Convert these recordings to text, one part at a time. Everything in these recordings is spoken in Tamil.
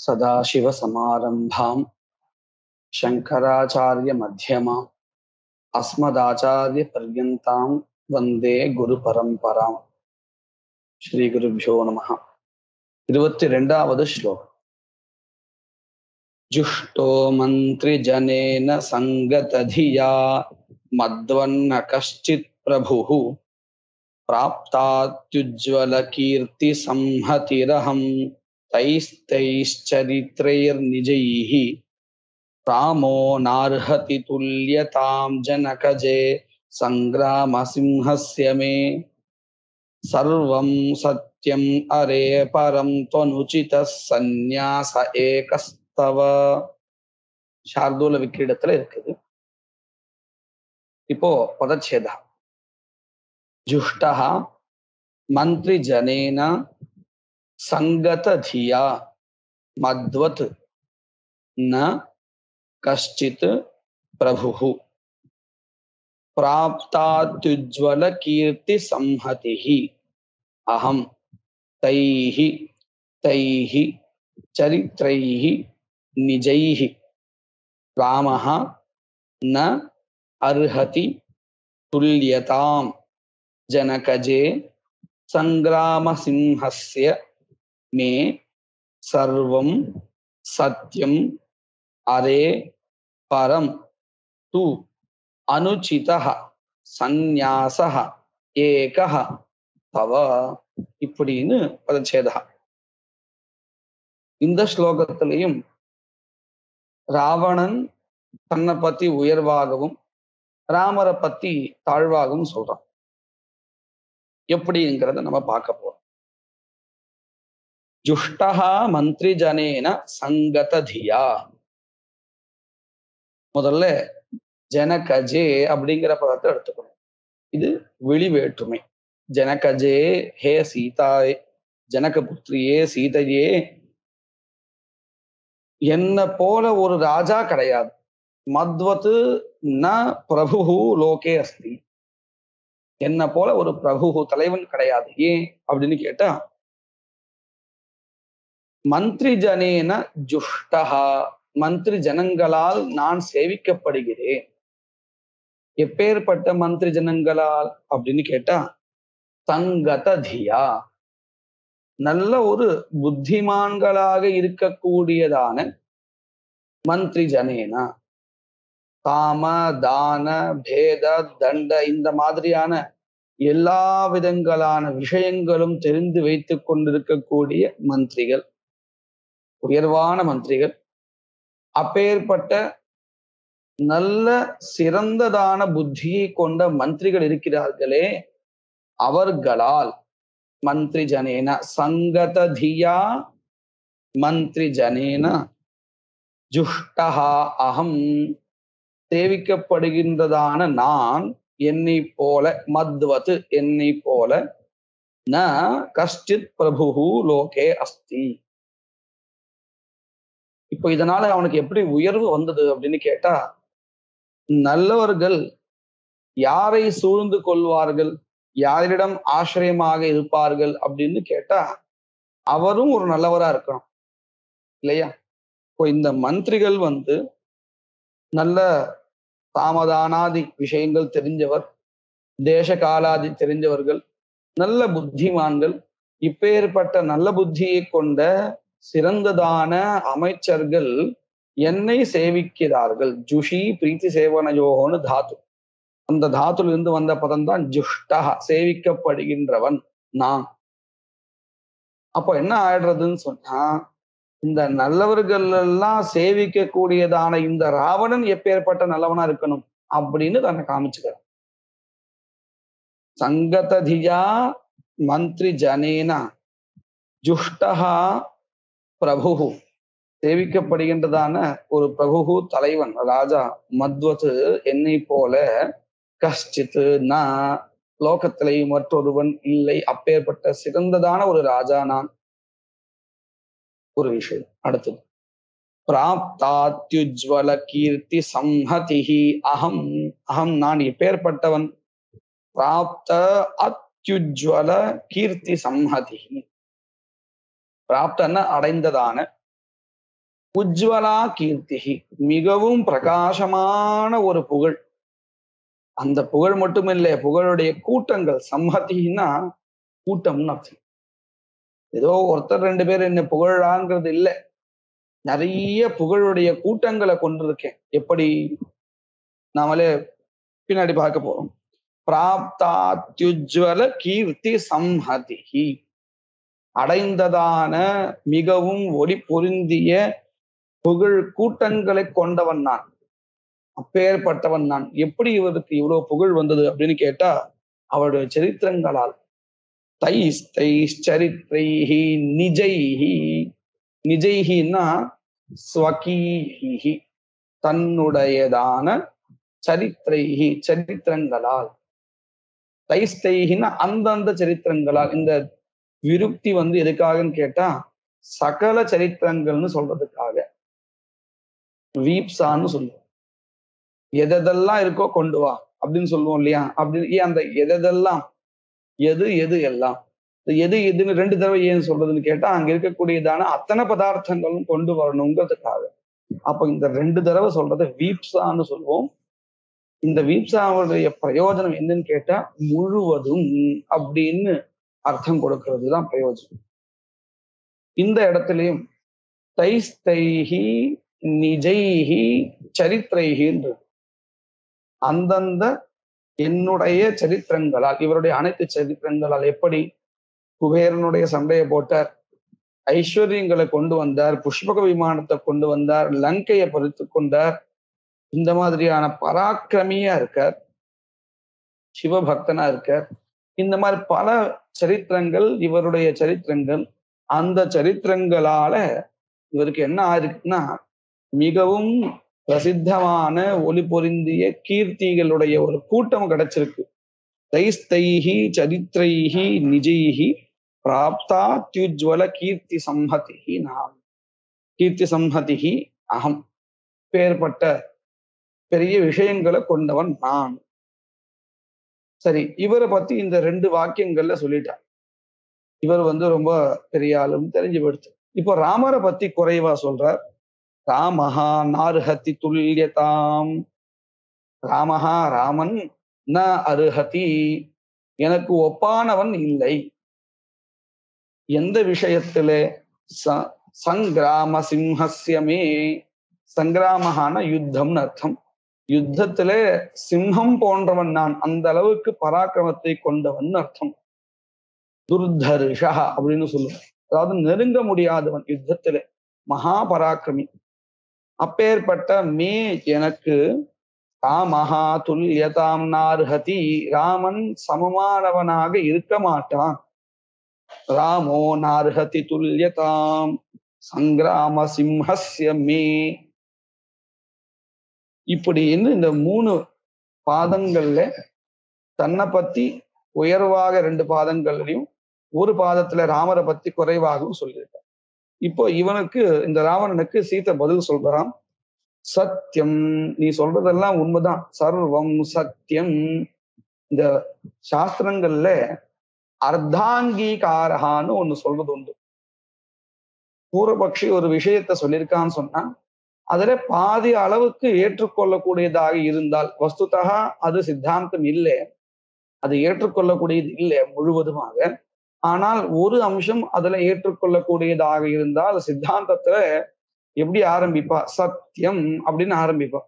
सदाशिवसमारम्भाम्। शङ्कराचार्यमध्यमाम् अस्मदाचार्यपर्यन्तां वन्दे గురుపరంపరాం శ్రీ గురుభ్యో నమ ఇరువత్తి రెండావదు శ్లోకం జుష్టో మంత్రిజనేన సంగతధియా మద్వన్న కశ్చిత్ ప్రభు ప్రాప్తాత్యుజ్వల కీర్తి సంహతిరహం तैस्तैश्चरित्रैर्निजैः रामो नार्हति तुल्यतां जनकजे सङ्ग्रामसिंहस्य मे सर्वं सत्यम् अरे परं त्वनुचितः सन्न्यास एकस्तव சார்தூல விக்கிரீடத்துல இருக்குது இப்போ பதச்சேதா जुष्टः संगत धिया मध्वत न कश्चित प्रभु। प्राप्तात्युज्वल कीर्ति संहति ही अहम तैः तैः, चरित्रैः निजैः। रामः न अर्हति तुल्यताम। जनकजे संग्राम सिंहस्य மே சர்வம் சத்யம் அரே பரம். து அனுச்சித சந்நியாச ஏக தவ இப்படின்னு பதச்சேதா இந்த ஸ்லோகத்திலையும் ராவணன் தன்னை பத்தி உயர்வாகவும் ராமரை பத்தி தாழ்வாகவும் சொல்றான். எப்படிங்கிறத நம்ம பார்க்க போறோம். ஜுஷ்டஹா மந்திரி ஜனேன சங்கததியா முதல்ல ஜனகஜே அப்படிங்கிற பதத்தை எடுத்துக்கணும். இது வெளி வேற்றுமை ஜனகஜே ஹே சீதாயே ஜனக புத்திரியே சீதையே என்ன போல ஒரு ராஜா கிடையாது. மத்வத்து ந பிரபு லோகே அஸ்தி. என்ன போல ஒரு பிரபு தலைவன் கிடையாது. ஏன்? அப்படின்னு கேட்டா மந்திரி ஜனேன ஜுஷ்டஹா மந்திரி ஜனங்களால் நான் சேவிக்கப்படுகிறேன். எப்பேற்பட்ட மந்திரி ஜனங்களால் அப்படின்னு கேட்டா சங்கத தியா நல்ல ஒரு புத்திமான்களாக இருக்கக்கூடியதான மந்திரி ஜனேனா காம தான பேத தண்ட இந்த மாதிரியான எல்லா விதங்களான விஷயங்களும் தெரிந்து வைத்துக் கொண்டிருக்கக்கூடிய மந்திரிகள். உயர்வான மந்திரிகள் அப்பேற்பட்ட நல்ல சிறந்ததான புத்தியை கொண்ட மந்திரிகள் இருக்கிறார்களே அவர்களால் மந்திரி ஜனேன சங்கததியா மந்திரி ஜனேன ஜுஷ்டஹா அகம் சேவிக்கப்படுகின்றதான நான் என்னை போல மத்வத் என்னை போல ந கஷ்டித் பிரபு லோகே அஸ்தி. இப்போ இதனால அவனுக்கு எப்படி உயர்வு வந்தது அப்படின்னு கேட்டா நல்லவர்கள் யாரை சூழ்ந்து கொள்வார்கள் யாரிடம் ஆசிரியமாக இருப்பார்கள் அப்படின்னு கேட்டா அவரும் ஒரு நல்லவரா இருக்கணும். இல்லையா? இப்போ இந்த மந்திரிகள் வந்து நல்ல தாமதானாதி விஷயங்கள் தெரிஞ்சவர் தேச காலாதி தெரிஞ்சவர்கள் நல்ல புத்திமான்கள் இப்பேற்பட்ட நல்ல புத்தியை கொண்ட சிறந்ததான அமைச்சர்கள் என்னை சேவிக்கிறார்கள். ஜுஷி பிரீத்தி சேவனயோகோன்னு தாத்து. அந்த தாத்துல இருந்து வந்த பதம் தான் ஜுஷ்டா சேவிக்கப்படுகின்றவன் நான். அப்போ என்ன ஆயிடுறதுன்னு சொன்னா இந்த நல்லவர்கள் எல்லாம் சேவிக்க கூடியதான இந்த ராவணன் எப்பேற்பட்ட நல்லவனா இருக்கணும் அப்படின்னு தன்னை காமிச்சுக்கிறான். சங்கததியா மந்திரி ஜனேனா. ஜுஷ்டஹா பிரபு சேவிக்கப்படுகின்றதான ஒரு பிரபு தலைவன் ராஜா மத்வத்து என்னை போல கஷ்டித்து நான் லோகத்திலே மற்றொருவன் இல்லை அப்பேற்பட்ட சிறந்ததான ஒரு ராஜா நான். ஒரு விஷயம் அடுத்தது. பிராப்தாத்யுஜ்வல கீர்த்தி சம்ஹதிஹி அகம் அகம் நான் இப்பேற்பட்டவன். பிராப்த அத்யுஜ்வல கீர்த்தி சம்ஹதிஹி. பிராப்தன்னா அடைந்ததான உஜ்வலா கீர்த்திகி. மிகவும் பிரகாசமான ஒரு புகழ். அந்த புகழ் மட்டுமில்லை புகழுடைய கூட்டங்கள் சம்மதினா கூட்டம்னு அர்த்தம். ஏதோ ஒருத்தர் ரெண்டு பேர் என்ன புகழாங்கிறது இல்ல. நிறைய புகழுடைய கூட்டங்களை கொண்டிருக்கேன். எப்படி? நாமளே பின்னாடி பார்க்க போறோம். பிராப்தாத்யுஜ்வல கீர்த்தி சம்ஹதிஹி. அடைந்ததான மிகவும் ஒளி பொருந்திய புகழ் கூட்டங்களை கொண்டவன் நான். அப்பேற்பட்டவன் நான். எப்படி இவருக்கு இவ்வளவு புகழ் வந்தது அப்படின்னு கேட்டா அவருடைய சரித்திரங்களால். தைஸ் தைஸ் சரித்ரைஹி நிஜைஹி. நிஜைஹின்னா ஸ்வகீஹி. தன்னுடையதான சரித்திரைஹி சரித்திரங்களால். தைஸ்தைஹின்னா அந்தந்த சரித்திரங்களால். இந்த விருப்தி வந்து எதுக்காகன்னு கேட்டா சகல சரித்திரங்கள்னு சொல்றதுக்காக. வீப்சான்னு சொல்லுவோம். எதெல்லாம் இருக்கோ கொண்டு வா அப்படின்னு சொல்லுவோம் இல்லையா? அப்படி ஏன் அந்த எதெல்லாம் எது எது எல்லாம்? எது எதுன்னு ரெண்டு தடவை ஏன் சொல்றதுன்னு கேட்டா அங்க இருக்கக்கூடியதான அத்தனை பதார்த்தங்களும் கொண்டு வரணுங்கிறதுக்காக. அப்ப இந்த ரெண்டு தடவை சொல்றதை வீப்சான்னு சொல்லுவோம். இந்த வீப்சாவுடைய பிரயோஜனம் என்னன்னு கேட்டா முழுவதும் அப்படின்னு அர்த்தம் கொடுக்கிறது தான் பிரயோஜனம். இந்த இடத்துலையும் தைஸ்தைஹி நிஜைஹி சரித்திரைகின்றது அந்தந்த என்னுடைய சரித்திரங்களால் இவருடைய அனைத்து சரித்திரங்களால் எப்படி குபேரனுடைய சண்டையை போட்டார் ஐஸ்வர்யங்களை கொண்டு வந்தார் புஷ்பக விமானத்தை கொண்டு வந்தார் லங்கையை பறித்து கொண்டார் இந்த மாதிரியான பராக்கிரமியா இருக்கார் சிவபக்தனா இருக்கார் இந்த மாதிரி பல சரித்திரங்கள் இவருடைய சரித்திரங்கள் அந்த சரித்திரங்களால இவருக்கு என்ன ஆயிருக்குன்னா மிகவும் பிரசித்தமான ஒளி பொருந்திய கீர்த்திகளுடைய ஒரு கூட்டம் கிடைச்சிருக்கு. தைஸ்தைஹி சரித்திரைஹி நிஜைஹி பிராப்தா தியுஜ்வல கீர்த்தி சம்ஹதிஹி நாம். கீர்த்தி சம்ஹதிஹி அகம். பேர்பட்ட பெரிய விஷயங்களை கொண்டவன் நான். சரி இவரை பத்தி இந்த ரெண்டு வாக்கியங்கள்ல சொல்லிட்டார் இவர் வந்து ரொம்ப பெரிய ஆளுன்னு தெரிஞ்சு போயிடுச்சு இப்போ ராமரை பத்தி குறைவா சொல்றார். ராமஹா நார்ஹதி துல்லியதாம். ராமஹா ராமன் ந அருஹதி. எனக்கு ஒப்பானவன் இல்லை. எந்த விஷயத்துல ச சங்கிராம சிம்ஹஸ்யமே. சங்கிராமஹான யுத்தம்னு அர்த்தம். யுத்தத்துல சிம்மம் போன்றவன் நான். அந்த அளவுக்கு பராக்கிரமத்தை கொண்டவன் அர்த்தம். துர்தர்ஷா அப்படின்னு சொல்லுவேன் அதாவது நெருங்க முடியாதவன் யுத்தத்திலே. மகா பராக்கிரமி. அப்பேற்பட்ட மே எனக்கு ராமஹா துல்யதாம் நார்ஹதி. ராமன் சமமானவனாக இருக்க மாட்டான். ராமோ நார்ஹதி துல்யதாம். சங்கிராம சிம்ஹஸ்ய மே. இப்படின்னு இந்த மூணு பாதங்கள்ல தன்னை பத்தி உயர்வாக ரெண்டு பாதங்கள்லையும் ஒரு பாதத்துல ராமரை பத்தி குறைவாகவும் சொல்லியிருக்கார். இப்போ இவனுக்கு இந்த ராவணனுக்கு சீத்தை பதில் சொல்றான். சத்தியம் நீ சொல்றதெல்லாம் உண்மைதான். சர்வம் சத்தியம் இந்த சாஸ்திரங்கள்ல அர்த்தாங்கீகாரகான்னு ஒண்ணு சொல்றது உண்டு. பூர்வபக்ஷி ஒரு விஷயத்த சொல்லியிருக்கான்னு சொன்னா அதில் பாதி அளவுக்கு ஏற்றுக்கொள்ளக்கூடியதாக இருந்தால் வஸ்துதா அது சித்தாந்தம் இல்லை. அது ஏற்றுக்கொள்ளக்கூடியது இல்லை முழுவதுமாக. ஆனால் ஒரு அம்சம் அதுல ஏற்றுக்கொள்ளக்கூடியதாக இருந்தால் சித்தாந்தத்துல எப்படி ஆரம்பிப்பா? சத்தியம் அப்படின்னு ஆரம்பிப்பா.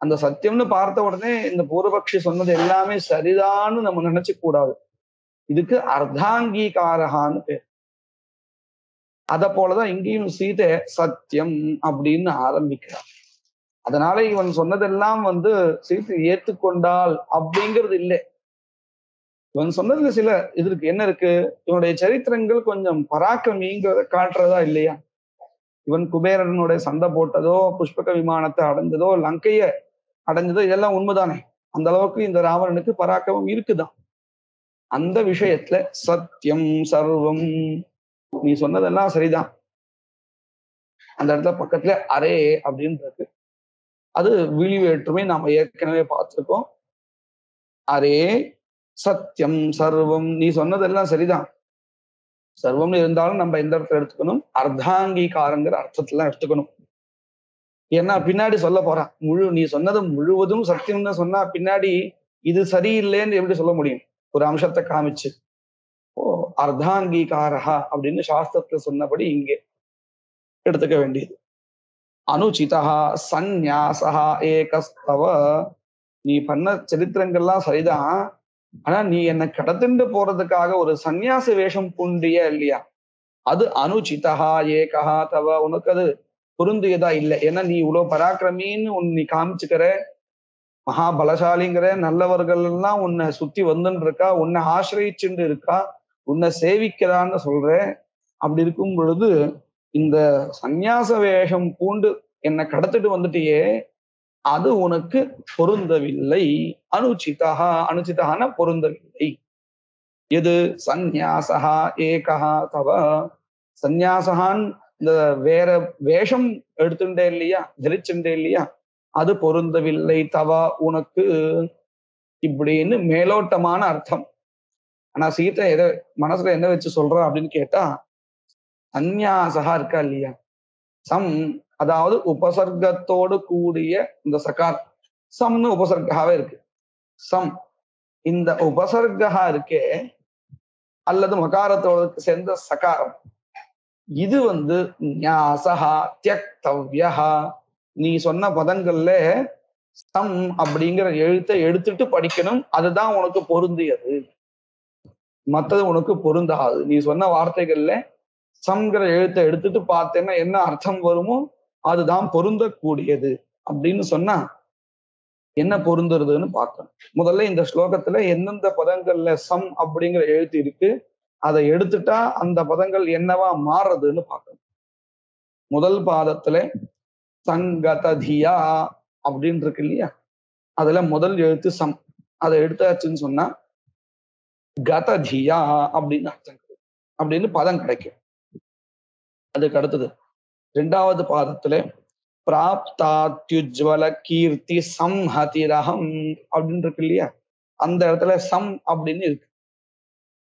அந்த சத்தியம்னு பார்த்த உடனே இந்த பூர்வபக்ஷி சொன்னது எல்லாமே சரிதான்னு நம்ம நினைச்சு கூடாது. இதுக்கு அர்த்தாங்கீகாரகான்னு பேர். அத போலதான் இங்கேயும் சீதை சத்தியம் அப்படின்னு ஆரம்பிக்கிறார் அதனால இவன் சொன்னதெல்லாம் வந்து சீத்தை ஏத்துக்கொண்டால் அப்படிங்கிறது இல்லை. இவன் சொன்னதுல சில இது இருக்கு என்ன இருக்கு? இவனுடைய சரித்திரங்கள் கொஞ்சம் பராக்கிரமிங்கிறத காட்டுறதா இல்லையா? இவன் குபேரனுடைய சண்டை போட்டதோ புஷ்பக விமானத்தை அடைஞ்சதோ லங்கைய அடைஞ்சதோ இதெல்லாம் உண்மைதானே? அந்த அளவுக்கு இந்த ராவணனுக்கு பராக்கிரமம் இருக்குதான். அந்த விஷயத்துல சத்தியம் சர்வம் நீ சொன்னதெல்லாம் சரிதான். அந்த இடத்துல பக்கத்துல அரே அப்படின்னு அது விழி வேற்றுமை நாம ஏற்கனவே பார்த்திருக்கோம். அரே சத்தியம் சர்வம். நீ சொன்னதெல்லாம் சரிதான். சர்வம்னு இருந்தாலும் நம்ம எந்த இடத்துல எடுத்துக்கணும்? அர்த்தாங்கீகாரங்கிற அர்த்தத்துல எடுத்துக்கணும். ஏன்னா பின்னாடி சொல்ல போறான். முழு நீ சொன்னது முழுவதும் சத்தியம்னு சொன்னா பின்னாடி இது சரியில்லைன்னு எப்படி சொல்ல முடியும்? ஒரு அம்சத்தை காமிச்சு. அர்த்தாங்கீகாரா அப்படின்னு சாஸ்திரத்துல சொன்னபடி இங்கே எடுத்துக்க வேண்டியது. அனுச்சிதா சந்நியாசா ஏகஸ்தவ. நீ பண்ண சரித்திரங்கள்லாம் சரிதான். ஆனா நீ என்ன கடத்திண்டு போறதுக்காக ஒரு சந்நியாச வேஷம் பூண்டிய இல்லையா? அது அனுச்சிதா ஏகா தவ. உனக்கு அது பொருந்தியதா இல்லை? ஏன்னா நீ இவ்வளவு பராக்கிரமின்னு உன் நீ காமிச்சுக்கிற மகா பலசாலிங்கிற நல்லவர்கள் எல்லாம் உன்னை சுத்தி வந்துன்னு இருக்கா உன்னை ஆசிரியிச்சுட்டு இருக்கா உன்னை சேவிக்கிறான்னு சொல்றேன். அப்படி இருக்கும் பொழுது இந்த சந்நியாச வேஷம் பூண்டு என்னை கடத்திட்டு வந்துட்டியே அது உனக்கு பொருந்தவில்லை. அனுச்சிதா அனுச்சிதான பொருந்தவில்லை. எது? சந்நியாசா ஏகா தவ. சந்நியாசகான் இந்த வேற வேஷம் எடுத்துட்டே இல்லையா? தரிச்சுட்டே இல்லையா? அது பொருந்தவில்லை தவா உனக்கு. இப்படின்னு மேலோட்டமான அர்த்தம். ஆனா சீத்தை எதை மனசுல என்ன வச்சு சொல்றா அப்படின்னு கேட்டா சந்நியாசகா இருக்கா இல்லையா? சம் அதாவது உபசர்க்கத்தோடு கூடிய இந்த சகார் சம்னு உபசர்காவே இருக்கு. சம் இந்த உபசர்கா இருக்கே அல்லது மகாரத்தோடு சேர்ந்த சகாரம். இது வந்து ஞாசகா தியக்தவ்யா நீ சொன்ன பதங்கள்ல சம் அப்படிங்கிற எழுத்தை எடுத்துட்டு படிக்கணும். அதுதான் உனக்கு பொருந்தியது. மத்தது உனக்கு பொருந்தாது. நீ சொன்ன வார்த்தைகள்ல சம்ங்கிற எழுத்தை எடுத்துட்டு பார்த்தேன்னா என்ன அர்த்தம் வருமோ அதுதான் பொருந்தக்கூடியது அப்படின்னு சொன்னா என்ன பொருந்துறதுன்னு பார்க்கணும். முதல்ல இந்த ஸ்லோகத்துல எந்தெந்த பதங்கள்ல சம் அப்படிங்கிற எழுத்து இருக்கு அதை எடுத்துட்டா அந்த பதங்கள் என்னவா மாறுறதுன்னு பார்க்கணும். முதல் பாதத்துல சங்கததியா அப்படின்னு இருக்கு இல்லையா? அதுல முதல் எழுத்து சம். அதை எடுத்தாச்சுன்னு சொன்னா கததியா அப்படின்னு அர்த்தம் அப்படின்னு பதம் கிடைக்கும். அதுக்கு அடுத்தது ரெண்டாவது பாதத்துல பிராப்தாத்யுஜ்வல கீர்த்தி சம்ஹதிரகம் அப்படின்னு இருக்கு இல்லையா? அந்த இடத்துல சம் அப்படின்னு இருக்கு.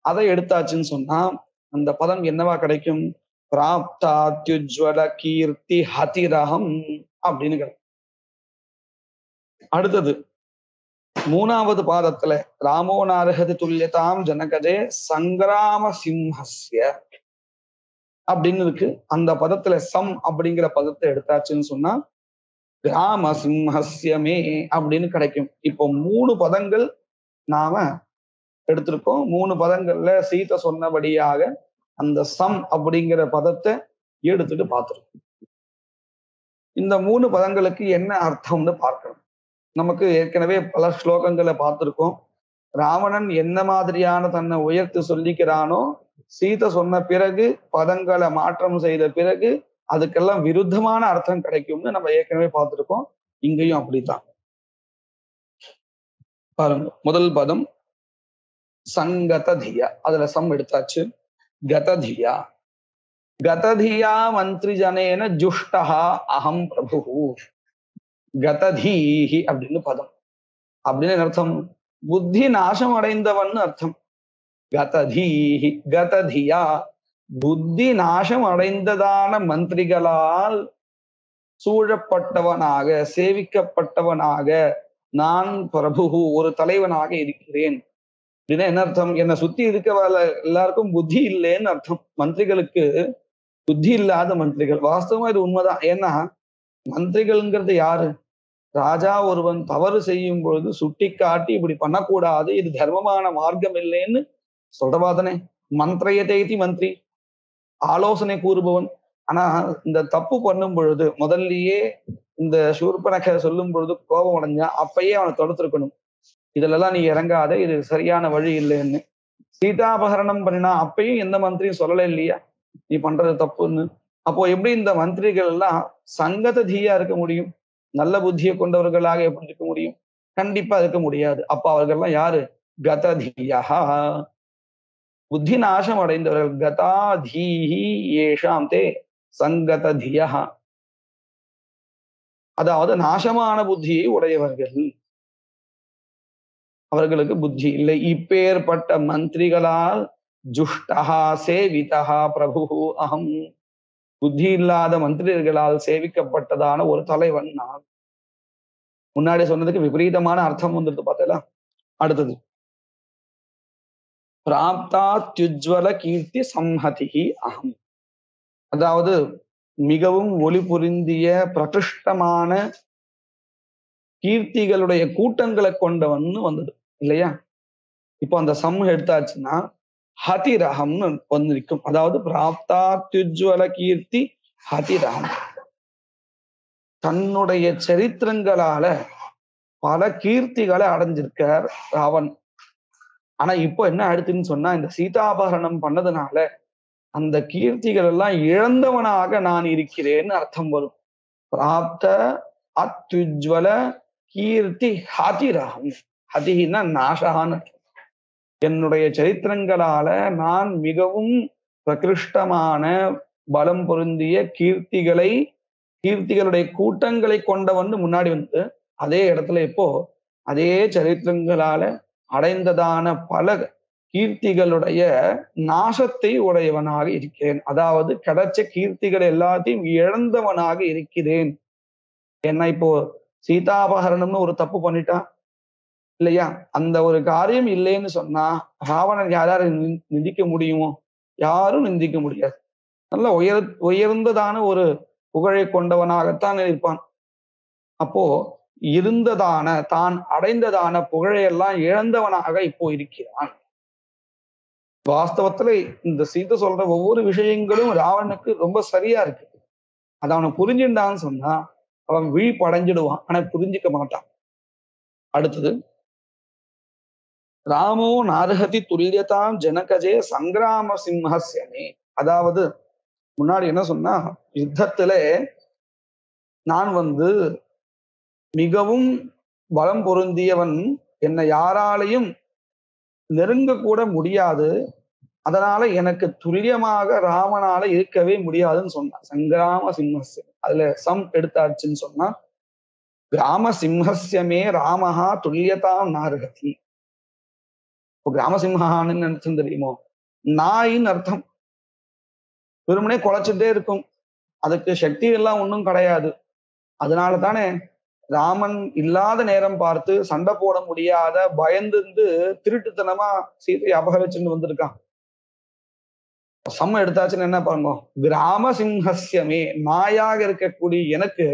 அதை எடுத்தாச்சுன்னு சொன்னா அந்த பதம் என்னவா கிடைக்கும்? பிராப்தாத்யுஜ்வல கீர்த்தி ஹதிரகம் அப்படின்னு கிடைக்கும். அடுத்தது மூணாவது பாதத்துல ராமோ நாரகது துல்லியதாம் ஜனகதே சங்கிராம சிம்ஹஸ்ய அப்படின்னு இருக்கு. அந்த பதத்துல சம் அப்படிங்கிற பதத்தை எடுத்தாச்சுன்னு சொன்னா கிராம சிம்ஹஸ்யமே அப்படின்னு கிடைக்கும். இப்போ மூணு பதங்கள் நாம எடுத்திருக்கோம். மூணு பதங்கள்ல சீதை சொன்னபடியாக அந்த சம் அப்படிங்கிற பதத்தை எடுத்துட்டு பார்த்திருக்கோம். இந்த மூணு பதங்களுக்கு என்ன அர்த்தம்னு பார்க்கணும். நமக்கு ஏற்கனவே பல ஸ்லோகங்களை பார்த்திருக்கோம். ராவணன் என்ன மாதிரியான தன்னை உயர்த்து சொல்லிக்கிறானோ சீதை சொன்ன பிறகு பதங்களை மாற்றம் செய்த பிறகு அதுக்கெல்லாம் விருத்தமான அர்த்தம் கிடைக்கும்னு நம்ம ஏற்கனவே பார்த்திருக்கோம். இங்கேயும் அப்படித்தான். பாருங்க முதல் பதம் சங்கததியா. அதுல சம் எடுத்தாச்சு. கததியா. கததியா மந்திரி ஜனேன ஜுஷ்டா அகம் பிரபு கததீஹி அப்படின்னு பதம். அப்படின்னு அர்த்தம்? புத்தி நாசம் அடைந்தவன் அர்த்தம். கததீஹி கததியா. புத்தி நாசம் அடைந்ததான மந்திரிகளால் சூழப்பட்டவனாக சேவிக்கப்பட்டவனாக நான் பிரபு ஒரு தலைவனாக இருக்கிறேன். அப்படின்னா என்ன அர்த்தம்? என்னை சுத்தி இருக்க எல்லாருக்கும் புத்தி இல்லைன்னு அர்த்தம். மந்திரிகளுக்கு புத்தி இல்லாத மந்திரிகள். வாஸ்தவமா இது உண்மைதான். ஏன்னா மந்திரிகள்ங்கிறது யாரு? ராஜா ஒருவன் தவறு செய்யும் பொழுது சுட்டி காட்டி இப்படி பண்ணக்கூடாது இது தர்மமான மார்க்கம் இல்லைன்னு சொல்றவாதனே மந்திரையதேதி மந்திரி. ஆலோசனை கூறுபவன். ஆனா இந்த தப்பு பண்ணும் பொழுது முதல்லயே இந்த சூர்பனக சொல்லும் பொழுது கோபம் அடைஞ்சா அப்பயே அவனை தடுத்திருக்கணும். இதுலலாம் நீ இறங்காத இது சரியான வழி இல்லைன்னு. சீதாபகரணம் பண்ணினா அப்பயும் எந்த மந்திரியும் சொல்லலை இல்லையா? நீ பண்றது தப்புன்னு. அப்போ எப்படி இந்த மந்திரிகள் எல்லாம் சங்கத தீயா இருக்க முடியும். நல்ல புத்தியை கொண்டவர்களாக எப்படி இருக்க முடியும்? கண்டிப்பா இருக்க முடியாது. அப்ப அவர்கள்லாம் யாரு? கததீயா புத்தி நாசம் அடைந்தவர்கள். கதாதீஹி ஏஷாம் தே சங்கததியா அதாவது நாசமான புத்தியை உடையவர்கள். அவர்களுக்கு புத்தி இல்லை. இப்பேற்பட்ட மந்திரிகளால் ஜுஷ்டா சேவிதா பிரபு அகம் புத்தி இல்லாத மந்திரிகளால் சேவிக்கப்பட்டதான ஒரு தலைவன் நான். முன்னாடி சொன்னதுக்கு விபரீதமான அர்த்தம் வந்துட்டு பார்த்தல அடுத்தது. பிராப்தாத்யுஜ்வல கீர்த்தி சம்ஹதி அகம் அதாவது மிகவும் ஒளி புரிந்திய பிரகிருஷ்டமான கீர்த்திகளுடைய கூட்டங்களை கொண்டவன் வந்தது இல்லையா? இப்போ அந்த சம் எடுத்தாச்சுன்னா ஹதிரகம்னு வந்து அதாவது பிராப்தாத்யுஜ்வல கீர்த்தி ஹதிரகம் தன்னுடைய சரித்திரங்களால பல கீர்த்திகளை அடைஞ்சிருக்கார் ராவன் ஆனா இப்போ என்ன ஆயிடுச்சுன்னு சொன்னா இந்த சீதாபகரணம் பண்ணதுனால அந்த கீர்த்திகள் எல்லாம் இழந்தவனாக நான் இருக்கிறேன்னு அர்த்தம் வரும். பிராப்த அத்யுஜ்வல கீர்த்தி ஹதிரகம் ஹதினா நாசகான்னு என்னுடைய சரித்திரங்களால நான் மிகவும் பிரகிருஷ்டமான பலம் பொருந்திய கீர்த்திகளை கீர்த்திகளுடைய கூட்டங்களை கொண்டவன் முன்னாடி வந்து அதே இடத்துல இப்போ அதே சரித்திரங்களால அடைந்ததான பல கீர்த்திகளுடைய நாசத்தை உடையவனாக இருக்கிறேன். அதாவது கிடைச்ச கீர்த்திகள் எல்லாத்தையும் இழந்தவனாக இருக்கிறேன். என்ன இப்போ சீதாபகரணம்னு ஒரு தப்பு பண்ணிட்டான். இல்லையா? அந்த ஒரு காரியம் இல்லைன்னு சொன்னா ராவணன் யாராரு நிந்திக்க முடியுமோ? யாரும் நிந்திக்க முடியாது. நல்ல உயர் உயர்ந்ததான ஒரு புகழை கொண்டவனாகத்தான் இருப்பான். அப்போ இருந்ததான தான் அடைந்ததான புகழையெல்லாம் இழந்தவனாக இப்போ இருக்கிறான். வாஸ்தவத்துல இந்த சீதை சொல்ற ஒவ்வொரு விஷயங்களும் ராவணனுக்கு ரொம்ப சரியா இருக்கு. அதை அவனை புரிஞ்சுட்டான்னு சொன்னா அவன் விழிப்படைஞ்சிடுவான். ஆனா புரிஞ்சுக்க மாட்டான். அடுத்தது ராமோ நார்ஹதி துல்லியதாம் ஜனகஜே சங்கிராம சிம்ஹஸ்யமே அதாவது முன்னாடி என்ன சொன்னா யுத்தத்துல நான் வந்து மிகவும் பலம் பொருந்தியவன் என்னை யாராலையும் நெருங்க கூட முடியாது. அதனால எனக்கு துல்லியமாக ராமனால இருக்கவே முடியாதுன்னு சொன்னான் சங்கிராம சிம்ஹஸ்யம் அதுல சம் எடுத்தாச்சுன்னு சொன்னா கிராம சிம்ஹஸ்யமே ராமஹா துல்லியதாம் நார்கதி. இப்போ கிராமசிம்ஹான்னு நினைச்சு தெரியுமோ? நாயின்னு அர்த்தம். வெறுமனே குலைச்சிட்டே இருக்கும். அதுக்கு சக்தி எல்லாம் ஒன்றும் கிடையாது. அதனால தானே ராமன் இல்லாத நேரம் பார்த்து சண்டை போட முடியாத பயந்துருந்து திருட்டுத்தனமா சீதையை அபகரிச்சுட்டு வந்திருக்கான். சம்ம எடுத்தாச்சுன்னு என்ன பாருங்க கிராம சிம்ஹஸ்யமே நாயாக இருக்கக்கூடிய எனக்கு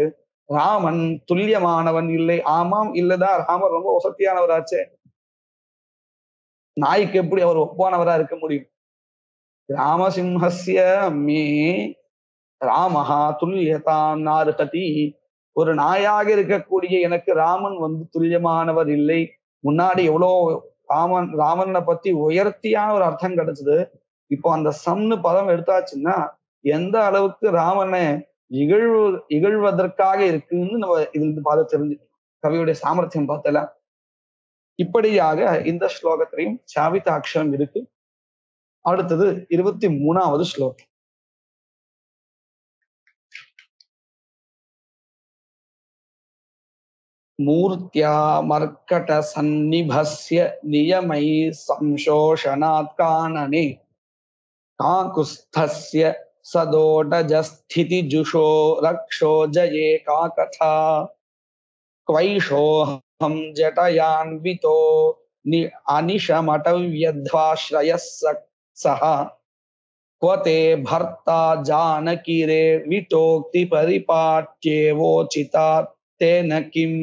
ராமன் துல்லியமானவன் இல்லை. ஆமாம் இல்லதா ராமர் ரொம்ப வசதியானவராச்சே. நாய்க்கு எப்படி அவர் ஒப்பானவரா இருக்க முடியும்? ராமசிம்ஹஸ்ய மே ராமஹா துல்லியதான் நாருகதி ஒரு நாயாக இருக்கக்கூடிய எனக்கு ராமன் வந்து துல்லியமானவர் இல்லை. முன்னாடி எவ்வளோ ராமன் ராமனை பத்தி உயர்த்தியான ஒரு அர்த்தம் கிடைச்சது. இப்போ அந்த சம்னு பதம் எடுத்தாச்சுன்னா எந்த அளவுக்கு ராமனை இகழ்வு இகழ்வதற்காக இருக்குன்னு நம்ம இதுல இருந்து பார்த்து தெரிஞ்சு கவியுடைய சாமர்த்தியம் பார்த்தல. இப்படியாக இந்த ஸ்லோகத்திலையும் சாவிதாட்சரம் இருக்கு. அடுத்தது இருபத்தி மூணாவது ஸ்லோகம். மூர்த்தியா மர்க்கட சந்நிபஸ்ய நியமை சம்சோஷனாத் காணனே. காகுஸ்தஸ்ய சதோடஜஸ்திதி ஜுஷோ ரக்ஷோ ஜயே கா கதா क्वैषोऽहं जटयान्वितो नि अनिशमटव्यध्वाश्रयः स- सः क्व ते भर्ता जानकिरे विटोक्ति परिपाट्येवोचिता तेन किम्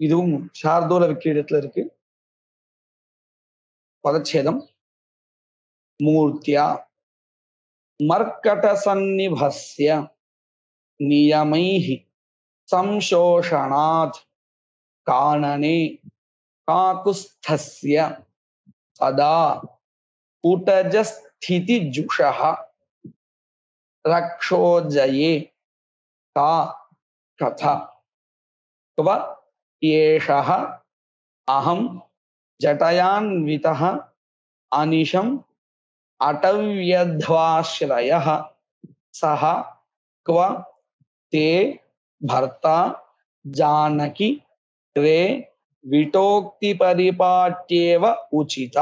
இதுவும் சார்தூல விக்கிரீடத்துல இருக்கு பதச்சேதம் மூர்த்தியா மர்க்கட சந்நிபஸ்ய नियमैः संशोषणात् कानने काकुत्स्थस्य सदा उटजस्थितिजुषः रक्षोजये का कथा। एषः अहं जटयान्वितः अनिशम् अटव्यध्वाश्रयः। सः क्व ते భర్త జానకి రే విటోక్తి పరిపాట్యేవ ఉచిత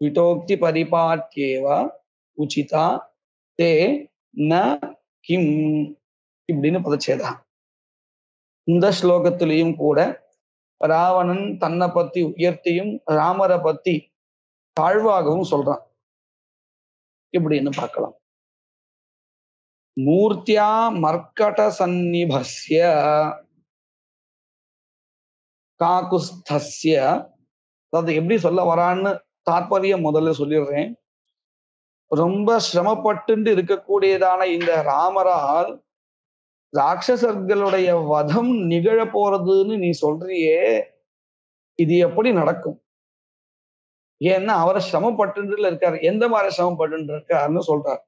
విటోక్తి పరిపాట్యేవ உச்சிதா தே ந கிம் இப்படின்னு பதச்சேதா இந்த ஸ்லோகத்திலையும் கூட ராவணன் தன்னை பத்தி உயர்த்தியும் ராமரை பத்தி தாழ்வாகவும் சொல்றான். இப்படின்னு பார்க்கலாம். மூர்த்தியா மர்க்கட சந்நிபஸ்ய காகுஸ்தஸ்ய. அதாவது எப்படி சொல்ல வரான்னு தாற்பயம் முதல்ல சொல்லிடுறேன். ரொம்ப சிரமப்பட்டு இருக்கக்கூடியதான இந்த ராமரால் ராட்சசர்களுடைய வதம் நிகழ போறதுன்னு நீ சொல்றியே இது எப்படி நடக்கும்? ஏன்னா அவரை சிரமப்பட்டு இருக்காரு. எந்த மாதிரி சிரமப்பட்டு இருக்காருன்னு சொல்றாரு.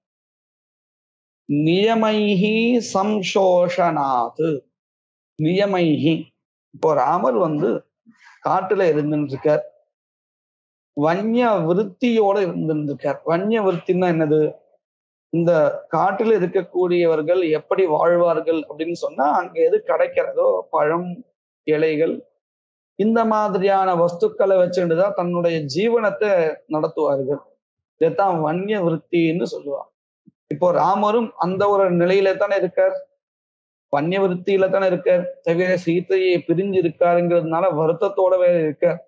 நியமைஹி சம்சோஷனாது. நியமைஹி. இப்போ ராமர் வந்து காட்டுல இருந்துட்டு இருக்கார் வன்ய விருத்தியோட இருந்துட்டு இருக்கார் வன்ய விருத்தின்னா என்னது? இந்த காட்டுல இருக்கக்கூடியவர்கள் எப்படி வாழ்வார்கள் அப்படின்னு சொன்னா அங்க எது கிடைக்கிறதோ பழம் இலைகள் இந்த மாதிரியான வஸ்துக்களை வச்சுட்டுதான் தன்னுடைய ஜீவனத்தை நடத்துவார்கள். இதைத்தான் வன்ய விருத்தின்னு சொல்லுவாங்க. இப்போ ராமரும் அந்த ஒரு நிலையில தானே இருக்கார்? வன்ய தானே இருக்கார்? தவிர சீத்தையை பிரிஞ்சு இருக்காருங்கிறதுனால வருத்தத்தோடவே இருக்கார்.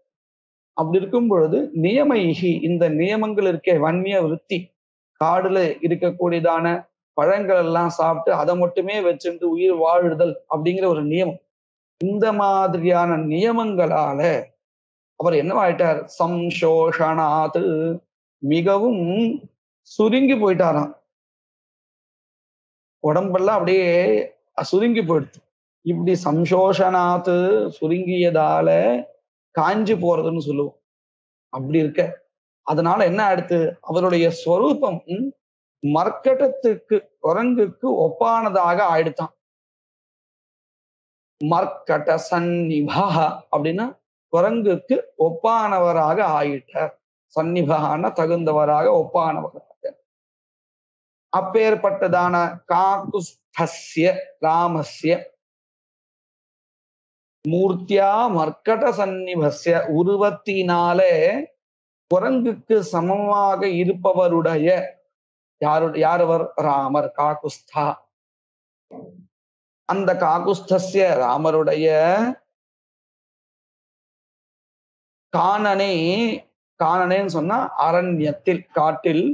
அப்படி இருக்கும் பொழுது நியமைகி இந்த நியமங்கள் இருக்கே வன்னிய விருத்தி காடுல இருக்கக்கூடியதான பழங்கள் எல்லாம் சாப்பிட்டு அதை மட்டுமே வச்சுட்டு உயிர் வாழுதல் அப்படிங்கிற ஒரு நியமம். இந்த மாதிரியான நியமங்களால அவர் என்னவாயிட்டார் சம்சோஷனாது மிகவும் சுருங்கி போயிட்டாராம். உடம்பெல்லாம் அப்படியே சுருங்கி போயிடுது. இப்படி சம்சோஷனாத்து சுருங்கியதால காஞ்சி போறதுன்னு சொல்லுவோம். அப்படி இருக்க. அதனால என்ன அடுத்து அவருடைய ஸ்வரூபம் மர்க்கட்டத்துக்கு குரங்குக்கு ஒப்பானதாக ஆயிடுத்தான் மர்க்கட்ட சந்நிபா அப்படின்னா குரங்குக்கு ஒப்பானவராக ஆயிட்டார். சந்நிபகான தகுந்தவராக ஒப்பானவராக அப்பேற்பட்டதான காக்குஸ்தஸ்ய ராமஸ்ய மூர்த்தியா மர்க்கட சந்நிபஸ்ய உருவத்தினாலே குரங்குக்கு சமமாக இருப்பவருடைய யாரு யாரவர்? ராமர் காகுஸ்தா அந்த காகுஸ்தஸ்ய ராமருடைய காணனை காணனேன்னு சொன்னா அரண்யத்தில் காட்டில்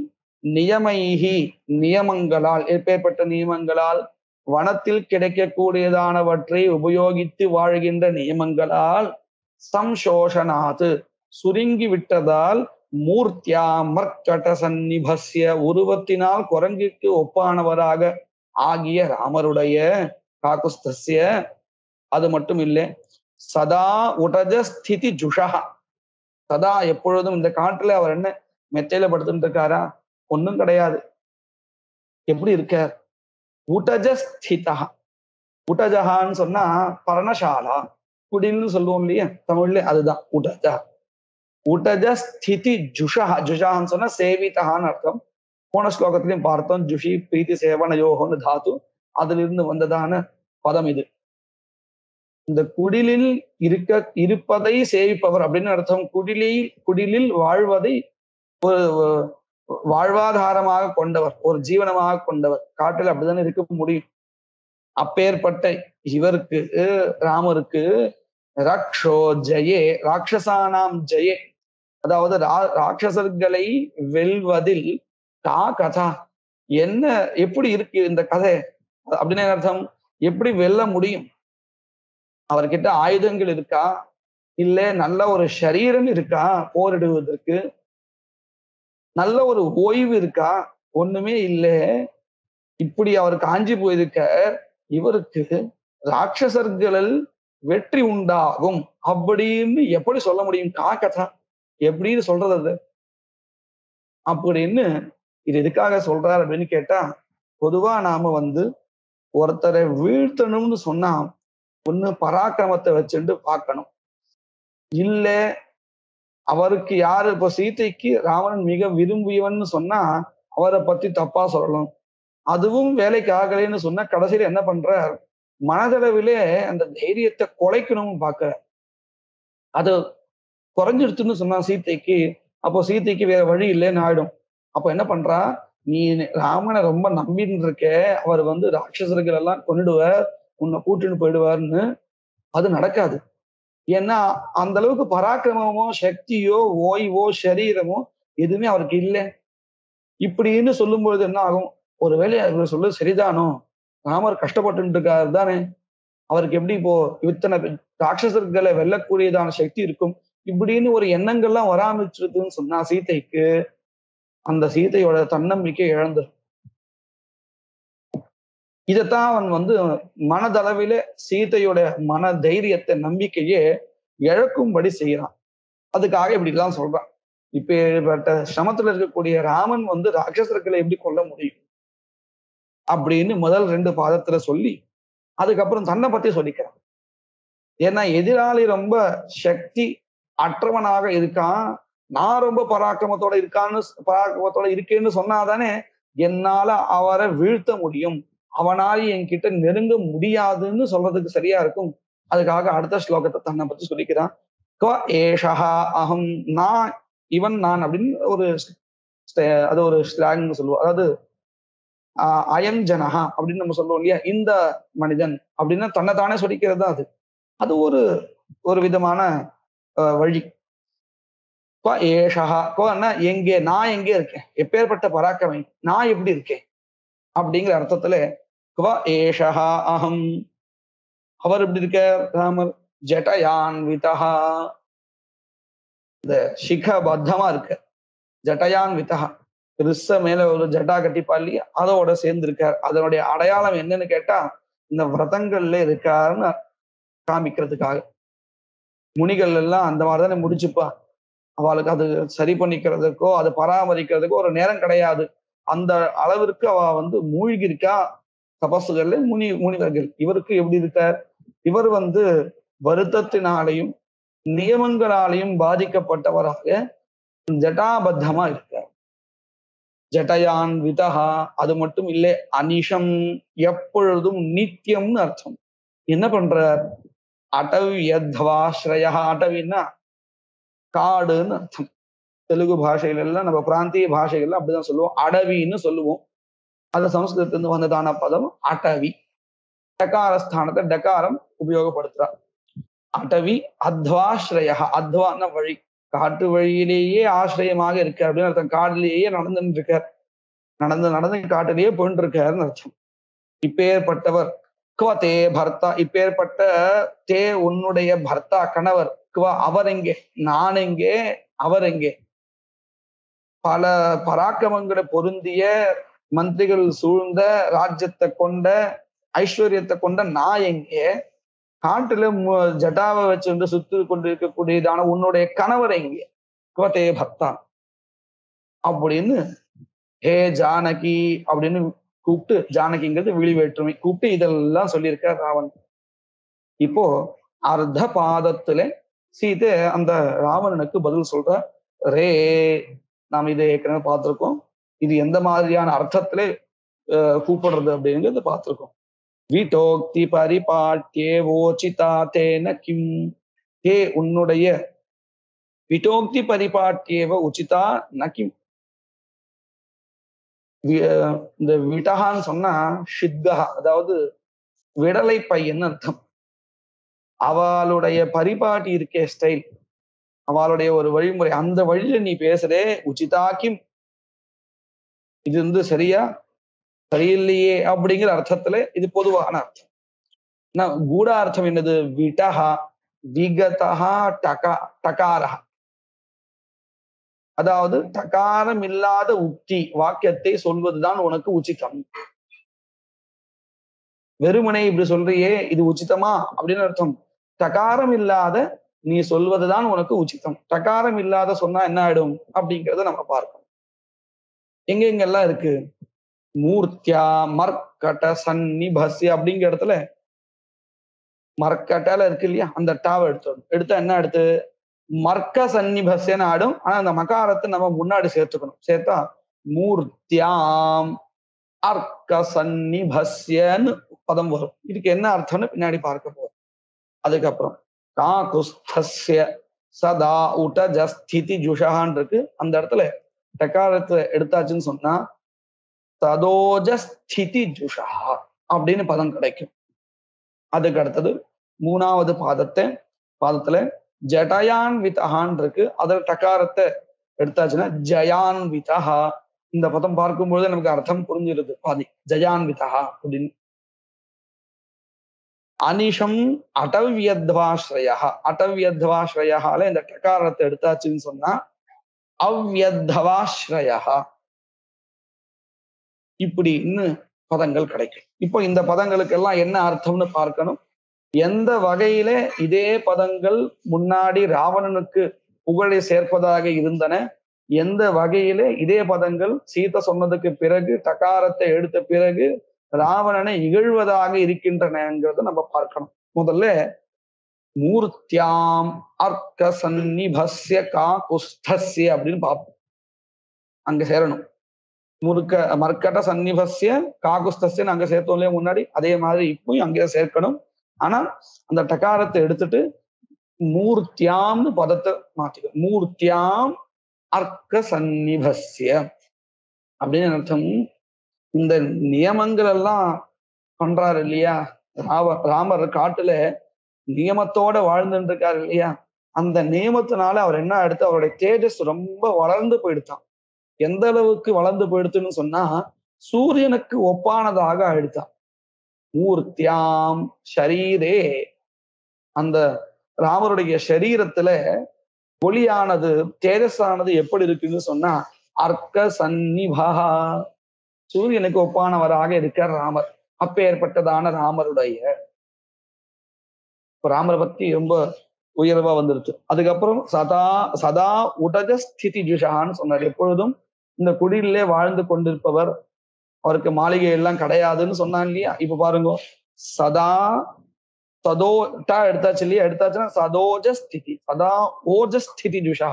நியமைகி நியமங்களால் எப்பேற்பட்ட நியமங்களால்? வனத்தில் கிடைக்கக்கூடியதானவற்றை உபயோகித்து வாழ்கின்ற நியமங்களால் சம்சோஷனாது. சுருங்கி விட்டதால் மூர்த்தியா மர்க்கட சந்நிபஸ்ய உருவத்தினால் குரங்கிற்கு ஒப்பானவராக ஆகிய ராமருடைய காக்குஸ்தஸ்ய. அது மட்டும் இல்லை சதா உடஜ ஸ்திதி ஜுஷா சதா எப்பொழுதும் இந்த காட்டுல அவர் என்ன மெத்தையில படுத்துட்டு இருக்காரா? ஒன்றும் கிடையாது. எப்படி இருக்க? உடஜ ஸ்திதா சொன்னா பரணசாலா. குடில்னு சொல்லுவோம் இல்லையா? தமிழ்ல அதுதான். உடஜா உடஜ ஸ்திதி ஜுஷா ஜுஷான்னு சொன்னா சேவிதஹான்னு அர்த்தம். போன ஸ்லோகத்திலையும் பார்த்தோம். ஜுஷி பிரீத்தி சேவன யோகம்னு தாத்து. அதிலிருந்து வந்ததான பதம் இது. இந்த குடிலில் இருக்க இருப்பதை சேவிப்பவர் அப்படின்னு அர்த்தம். குடிலில் குடிலில் வாழ்வதை வாழ்வாதாரமாக கொண்டவர் ஒரு ஜீவனமாக கொண்டவர். காட்டில் அப்படித்தானே இருக்க முடியும்? அப்பேற்பட்ட இவருக்கு ராமருக்கு ரக்ஷோ ஜெயே ராட்சசானாம் ஜெயே. அதாவது ராட்சசர்களை வெல்வதில் கா கதா. என்ன எப்படி இருக்கு இந்த கதை? அப்படின்னு அர்த்தம்? எப்படி வெல்ல முடியும்? அவர்கிட்ட ஆயுதங்கள் இருக்கா? இல்ல நல்ல ஒரு சரீரம் இருக்கா? போரிடுவதற்கு நல்ல ஒரு ஓய்வு இருக்கா? ஒண்ணுமே இல்லை. இப்படி அவர் காஞ்சி போயிருக்க இவருக்கு ராட்சசர்களில் வெற்றி உண்டாகும். அப்படின்னு எப்படி சொல்ல முடியும்? காக்கதா எப்படின்னு சொல்றது அது. அப்படின்னு இது எதுக்காக சொல்றாரு அப்படின்னு கேட்டா பொதுவா நாம வந்து ஒருத்தரை வீழ்த்தணும்னு சொன்னா ஒண்ணு பராக்கிரமத்தை வச்சுட்டு பார்க்கணும். இல்ல அவருக்கு யாரு இப்ப சீதைக்கு ராவணன் மிக விரும்பியவன்னு சொன்னா அவரை பத்தி தப்பா சொல்லணும் அதுவும் வேலைக்கு ஆகலைன்னு சொன்னா கடைசியில என்ன பண்றார்? மனதளவிலே அந்த தைரியத்தை குலைக்கணும்னு பாக்குற அது குறைஞ்சிடுச்சுன்னு சொன்னா சீத்தைக்கு அப்போ சீதைக்கு வேற வழி இல்லைன்னு ஆயிடும். அப்ப என்ன பண்றா? நீ ராமனை ரொம்ப நம்பின்னு இருக்க. அவர் வந்து ராட்சசர்கள் எல்லாம் கொண்டுடுவார் உன்னை கூட்டின்னு போயிடுவார்னு. அது நடக்காது. ஏன்னா அந்த அளவுக்கு பராக்கிரமமோ சக்தியோ ஓய்வோ சரீரமோ எதுவுமே அவருக்கு இல்லை. இப்படின்னு சொல்லும்பொழுது என்ன ஆகும்? ஒருவேளை அவர் சொல்ல சரிதானோ? ராமர் கஷ்டப்பட்டு இருக்காரு தானே? அவருக்கு எப்படி இப்போ இத்தனை ராட்சசர்களை வெல்லக்கூடியதான சக்தி இருக்கும்? இப்படின்னு ஒரு எண்ணங்கள்லாம் வராமச்சிருக்குன்னு சொன்னா சீதைக்கு அந்த சீதையோட தன்னம்பிக்கை இழந்துடும் இதைத்தான் அவன் வந்து மனதளவில சீதையோட மன தைரியத்தை நம்பிக்கையே இழக்கும்படி செய்யறான் அதுக்காக இப்படிலாம் சொல்றான். இப்பேற்பட்ட சிரமத்துல இருக்கக்கூடிய ராமன் வந்து ராட்சசர்களை எப்படி கொல்ல முடியும்? அப்படின்னு முதல் ரெண்டு பாதத்துல சொல்லி அதுக்கப்புறம் தன்னை பத்தி சொல்லிக்கிறான். ஏன்னா எதிராளி ரொம்ப சக்தி அற்றவனாக இருக்கான். நான் ரொம்ப பராக்கிரமத்தோட இருக்கான்னு பராக்கிரமத்தோட இருக்கேன்னு சொன்னாதானே என்னால அவரை வீழ்த்த முடியும். அவனால் என்கிட்ட நெருங்க முடியாதுன்னு சொல்றதுக்கு சரியா இருக்கும். அதுக்காக அடுத்த ஸ்லோகத்தை தன்னை பத்தி சொல்லிக்கிறான். க ஏஷா அகம் நான் இவன் நான் அப்படின்னு ஒரு அது ஒரு ஸ்லாங்னு சொல்லுவோம். அதாவது ஆஹ் அயன் ஜனஹா அப்படின்னு நம்ம சொல்லுவோம் இல்லையா? இந்த மனிதன் அப்படின்னா தன்னைத்தானே சொல்லிக்கிறது தான் அது? அது ஒரு ஒரு விதமான வழி. ஏஷா கோன்னா எங்கே நான் எங்கே இருக்கேன்? எப்பேற்பட்ட பராக்கிரமை நான் எப்படி இருக்கேன்? அப்படிங்கிற அர்த்தத்துல குவ ஏஷா அகம் அவர் எப்படி இருக்க ராமர்? ஜட்டயான்விதா இந்த சிக பத்தமா இருக்க. ஜட்டயான்விதா கிறிஸ்த மேல ஒரு ஜட்டா கட்டிப்பா இல்லையா? அதோட சேர்ந்து இருக்கார் அதனுடைய அடையாளம் என்னன்னு கேட்டா இந்த விரதங்கள்ல இருக்காருன்னு காமிக்கிறதுக்காக. முனிகள் எல்லாம் அந்த மாதிரிதானே முடிச்சுப்பா. அவளுக்கு அது சரி பண்ணிக்கிறதுக்கோ அது பராமரிக்கிறதுக்கோ ஒரு நேரம் கிடையாது. அந்த அளவிற்கு அவ வந்து மூழ்கி இருக்கா தபசுகள்ல முனி முனிவர்கள். இவருக்கு எப்படி இருக்கார்? இவர் வந்து வருத்தத்தினாலையும் நியமங்களாலையும் பாதிக்கப்பட்டவராக ஜட்டாபத்தமா இருக்கார். ஜட்டயான் விதஹா அது மட்டும் இல்லை அனிஷம் எப்பொழுதும் நித்தியம்னு அர்த்தம். என்ன பண்றார்? அடவியத்வாஸ்ரயா அடவின்னா காடுன்னு அர்த்தம். தெலுங்கு பாஷைகள் எல்லாம் நம்ம பிராந்திய பாஷைகள்ல அப்படிதான் சொல்லுவோம். அடவின்னு சொல்லுவோம். அது சமஸ்கிருதத்திலிருந்து வந்ததான பதம் அடவி. டகார ஸ்தானத்தை டகாரம் உபயோகப்படுத்துறார். அடவி அத்வாஸ்ரயா அத்வான வழி. காட்டு வழியிலேயே ஆசிரியமாக இருக்கார் அப்படின்னு அர்த்தம். காட்டிலேயே நடந்துட்டு இருக்கார் நடந்து நடந்து காட்டிலேயே போயிட்டு இருக்காருன்னு அர்த்தம். இப்பேற்பட்டவர் குவ தே பர்த்தா. இப்பேற்பட்ட தே உன்னுடைய பர்த்தா கணவர். குவ அவர் எங்கே நான் எங்கே அவர் எங்கே பல பராக்கிரமங்களை பொருந்திய மந்திரிகள் சூழ்ந்த ராஜ்யத்தை கொண்ட ஐஸ்வர்யத்தை கொண்ட நான் எங்கே? காட்டுல ஜட்டாவை வச்சுட்டு சுத்து கொண்டு இருக்கக்கூடியதான உன்னுடைய கணவர் எங்கே? குவத்தே பக்தா. அப்படின்னு ஹே ஜானகி அப்படின்னு கூப்பிட்டு ஜானகிங்கிறது விழி வேற்றுமை கூப்பிட்டு இதெல்லாம் சொல்லியிருக்கார் ராவன் இப்போ அர்த்த பாதத்துல சீதை அந்த ராவணனுக்கு பதில் சொல்ற ரே நாம் இதை ஏற்கனவே பார்த்திருக்கோம். இது எந்த மாதிரியான அர்த்தத்துல கூப்பிடுறது அப்படிங்கிறது பார்த்திருக்கோம். வீட்டோக்தி பரிபாட்டியே ஓச்சிதா தேன கிம். ஹே உன்னுடைய விட்டோக்தி பரிபாட்டியேவ உச்சிதா நகிம் இந்த விட்டகான்னு சொன்னா ஷித்கா அதாவது விடலை பையன் அர்த்தம்? அவளுடைய பரிபாட்டி இருக்கே ஸ்டைல் அவளுடைய ஒரு வழிமுறை அந்த வழியில நீ பேசுறே உச்சிதாக்கிம். இது வந்து சரியா? சரியில்லையே அப்படிங்கிற அர்த்தத்துல இது பொதுவான அர்த்தம். கூட அர்த்தம் என்னது? விட்டஹா விகதா டகா டகாரஹா. அதாவது டகாரம் இல்லாத உக்தி வாக்கியத்தை சொல்வதுதான் உனக்கு உச்சிதம். வெறுமனை இப்படி சொல்றியே இது உச்சிதமா? அப்படின்னு அர்த்தம். டகாரம் இல்லாத நீ சொல்வதுதான் உனக்கு உச்சிதம். பிரகாரம் இல்லாத சொன்னா என்ன ஆயிடும்? அப்படிங்கிறத நம்ம பார்க்கணும். எங்க எங்கெல்லாம் இருக்கு? மூர்த்தியா மர்க்கட சன்னிபசி அப்படிங்கிற இடத்துல மர்க்கட்டால இருக்கு இல்லையா? அந்த டாவை எடுத்தோம். எடுத்தா என்ன எடுத்து மர்க்க சன்னிபஸ்யன்னு ஆடும் ஆனா அந்த மகாரத்தை நம்ம முன்னாடி சேர்த்துக்கணும். சேர்த்தா மூர்த்தியாம் அர்க்க சன்னிபஸ்யன்னு பதம் வரும். இதுக்கு என்ன அர்த்தம்னு பின்னாடி பார்க்க போறோம். அதுக்கப்புறம் காகுஸ்தஸ்ய சதா உட ஜஸ்திதி ஜுஷகான் இருக்கு அந்த இடத்துல டக்காரத்தை எடுத்தாச்சுன்னு சொன்னா ததோஜஸ்திதி ஜுஷா அப்படின்னு பதம் கிடைக்கும். அதுக்கு அடுத்தது மூணாவது பாதத்தை பாதத்துல ஜடயான் விதஹான் இருக்கு அதில் டக்காரத்தை எடுத்தாச்சுன்னா ஜயான் விதஹா இந்த பதம் பார்க்கும்பொழுது நமக்கு அர்த்தம் புரிஞ்சிருது. பாதி ஜயான் விதஹா அப்படின்னு. அனிஷம் அடவ்யத்வாஸ்ரயா அடவ்யத்வாஸ்ரயால இந்த டகாரத்தை எடுத்தாச்சுன்னு சொன்னா அவ்யத்தவாஸ்ரயா இப்படின்னு பதங்கள் கிடைக்கும். இப்போ இந்த பதங்களுக்கு எல்லாம் என்ன அர்த்தம்னு பார்க்கணும்? எந்த வகையில இதே பதங்கள் முன்னாடி ராவணனுக்கு புகழை சேர்ப்பதாக இருந்தன எந்த வகையில இதே பதங்கள் சீத சொன்னதுக்கு பிறகு டகாரத்தை எடுத்த பிறகு ராவணனை இகழ்வதாக இருக்கின்றனங்கிறத நம்ம பார்க்கணும். முதல்ல மூர்த்தியாம் அர்க்க சந்நிபஸ்ய கா குஸ்தஸ்ய அப்படின்னு பார்ப்போம். அங்க சேரணும். முறுக்க மர்க்கட சந்நிபஸ்ய காகுஸ்தஸ்யன்னு அங்க சேர்த்தோம் இல்லையா முன்னாடி? அதே மாதிரி இப்பவும் அங்கே சேர்க்கணும். ஆனா அந்த டகாரத்தை எடுத்துட்டு மூர்த்தியாம்னு பதத்தை மாத்திக்கணும். மூர்த்தியாம் அர்க்க சந்நிபஸ்ய அப்படின்னு அர்த்தம் இந்த நியமங்கள் எல்லாம் பண்றாரு இல்லையா? ராம ராமர் காட்டுல நியமத்தோட வாழ்ந்துட்டு இருக்காரு இல்லையா? அந்த நியமத்தினால அவர் என்ன எடுத்து அவருடைய தேஜஸ் ரொம்ப வளர்ந்து போயிடுத்தான். எந்த அளவுக்கு வளர்ந்து போயிடுத்துன்னு சொன்னா சூரியனுக்கு ஒப்பானதாக ஆயிடுத்தான். மூர்த்தியாம் ஷரீரே. அந்த ராமருடைய சரீரத்துல ஒளியானது தேஜஸானது எப்படி இருக்குன்னு சொன்னா அர்க்க சந்நிபா சூரியனுக்கு ஒப்பானவராக இருக்கார் ராமர். அப்பேற்பட்டதான ராமருடைய ராமரை பத்தி ரொம்ப உயர்வா வந்துருச்சு. அதுக்கப்புறம் சதா சதா உடஜ ஸ்திதி ஜுஷான்னு சொன்னார். எப்பொழுதும் இந்த குடிலே வாழ்ந்து கொண்டிருப்பவர் அவருக்கு மாளிகை எல்லாம் கிடையாதுன்னு சொன்னான் இல்லையா? இப்ப பாருங்க. சதா சதோட்டா எடுத்தாச்சு இல்லையா? எடுத்தாச்சுன்னா சதோஜ ஸ்திதி சதா ஓஜ ஸ்திதி ஜுஷா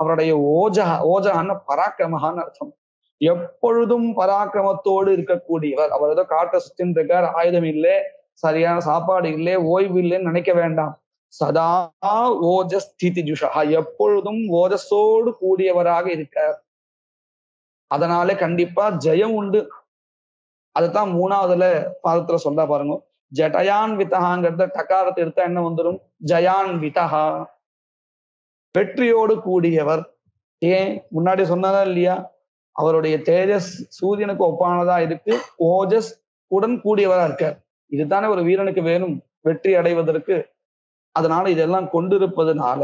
அவருடைய ஓஜா ஓஜஹான்னு பராக்கிரமஹான்னு அர்த்தம். எப்பொழுதும் பராக்கிரமத்தோடு இருக்கக்கூடியவர். அவர் ஏதோ காட்ட சுத்தின் இருக்கார் ஆயுதம் இல்லை சரியான சாப்பாடு இல்லை ஓய்வு இல்லைன்னு நினைக்க வேண்டாம். சதா ஓஜஸ் திதி ஜுஷா எப்பொழுதும் ஓஜஸோடு கூடியவராக இருக்கார். அதனால கண்டிப்பா ஜெயம் உண்டு. அதுதான் மூணாவதுல பாதத்துல சொல்ல பாருங்க. ஜடயான் வித்தகாங்கிறத டக்காரத்தை எடுத்தா என்ன வந்துடும் ஜயான் விதஹா வெற்றியோடு கூடியவர். ஏன்? முன்னாடி சொன்னதா இல்லையா? அவருடைய தேஜஸ் சூரியனுக்கு ஒப்பானதா இருக்கு. ஓஜஸ் உடன் கூடியவரா இருக்கார். இதுதானே ஒரு வீரனுக்கு வேணும். வெற்றி அடைவதற்கு. அதனால இதெல்லாம் கொண்டிருப்பதுனால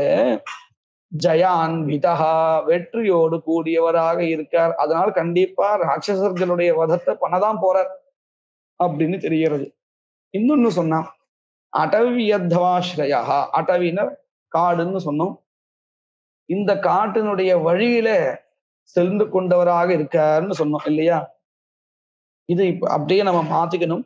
ஜயான் விதஹா வெற்றியோடு கூடியவராக இருக்கார். அதனால் கண்டிப்பா ராட்சசர்களுடைய வதத்தை பண்ணதான் போறார் அப்படின்னு தெரிகிறது. இன்னொன்னு சொன்னா அடவியத்வாஸ்ரயா அடவினர் காடுன்னு சொன்னோம். இந்த காட்டினுடைய வழியில சென்று கொண்டவராக இருக்காருன்னு சொன்னோம் இல்லையா? இது இப்ப அப்படியே நம்ம மாத்திக்கணும்.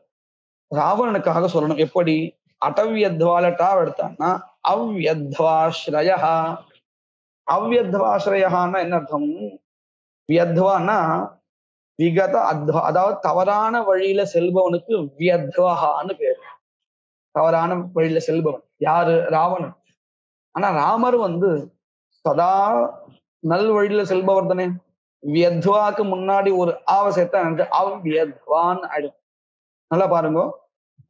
ராவணனுக்காக சொல்லணும். எப்படி? அடவியத்வாலட்டா எடுத்தான்னா அவ்யத்வாஸ்ரயா. அவ்யத்வாஸ்ரயான்னா என்ன அர்த்தம்? வியத்வான்னா விகத அத்வா அதாவது தவறான வழியில செல்பவனுக்கு வியத்வஹான்னு பேர். தவறான வழியில செல்பவன். யாரு? ராவணன். ஆனா ராமர் வந்து சதா நல் வழியில செல்பவர் தானே வியத்வாக்கு முன்னாடி ஒரு ஆவ சேர்த்தா எனக்கு அவ்வியத்வான் ஆயிடும். நல்லா பாருங்க.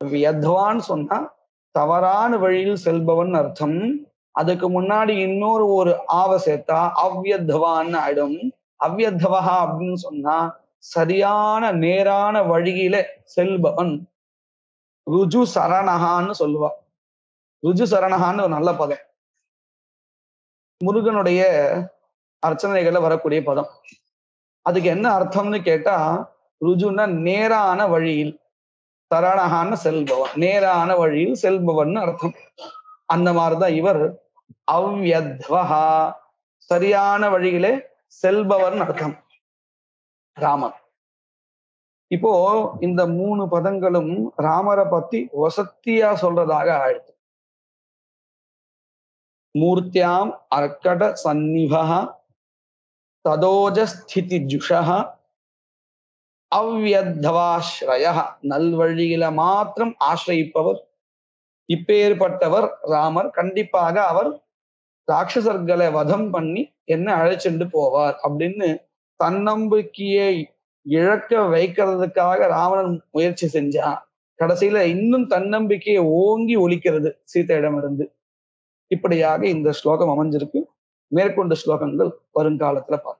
வியத்வான்னு சொன்னா தவறான வழியில் செல்பவன் அர்த்தம். அதுக்கு முன்னாடி இன்னொரு ஒரு ஆவ சேர்த்தா அவ்யத்வான்னு ஆயிடும். அவ்வியத்வகா அப்படின்னு சொன்னா சரியான நேரான வழியில செல்பவன். ருஜு சரணஹான்னு சொல்லுவா. ருஜு சரணஹான்னு ஒரு நல்ல பதம். முருகனுடைய அர்ச்சனைகள்ல வரக்கூடிய பதம். அதுக்கு என்ன அர்த்தம்னு கேட்டா ருஜுன்னா நேரான வழியில் சரணஹான்னு செல்பவன். நேரான வழியில் செல்பவன் அர்த்தம். அந்த மாதிரிதான் இவர் அவ்யத்வஹா சரியான வழியிலே செல்பவன் அர்த்தம். ராமன் இப்போ இந்த மூணு பதங்களும் ராமரை பத்தி வசத்தியா சொல்றதாக ஆயிடுச்சு மூர்த்தியாம் அர்க்கட சந்நிபா ததோஜஸ்திதி ஜுஷா அவ்யத்வாஸ்ரய நல்வழியில மாத்திரம் ஆசிரயிப்பவர் இப்பேற்பட்டவர் ராமர் கண்டிப்பாக அவர் ராட்சசர்களை வதம் பண்ணி என்ன அழைச்சிட்டு போவார் அப்படின்னு தன்னம்பிக்கையை இழக்க வைக்கிறதுக்காக ராவணன் முயற்சி செஞ்சா கடைசியில இன்னும் தன்னம்பிக்கையை ஓங்கி ஒலிக்கிறது சீத்தையிடமிருந்து இப்படியாக இந்த ஸ்லோகம் அமைஞ்சிருக்கு மேற்கொண்ட ஸ்லோகங்கள் வருங்காலத்துல பார்க்கலாம்